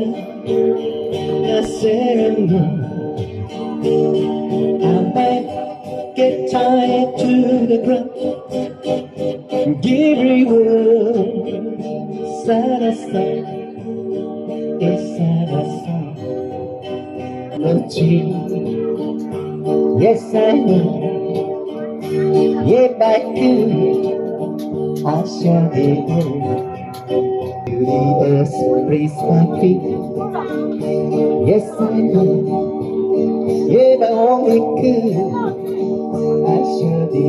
a ceremony. I might get tied to the ground. Give side a side, side a side. Love you, yes I know. If I could, I shall be Beauty has my feet. Yes, I know. If I only could, I should be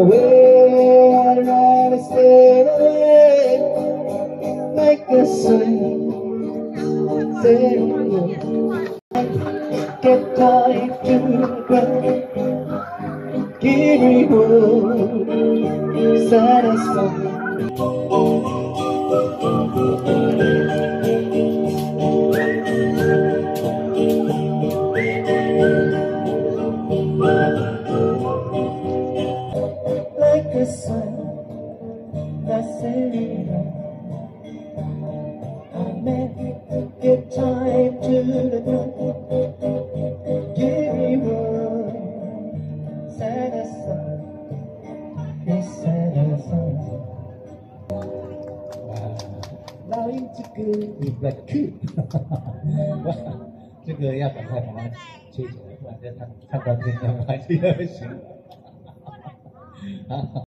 away. I'd rather stay away, like the sun. Say, get tied to the. Give me one, satisfied. like a sun that's setting I meant to get time to the sun, this sad as sun. 老鹰这个你不去，哇，这个要赶快把它吹起来，不然再唱唱半天，唱完这个行。啊。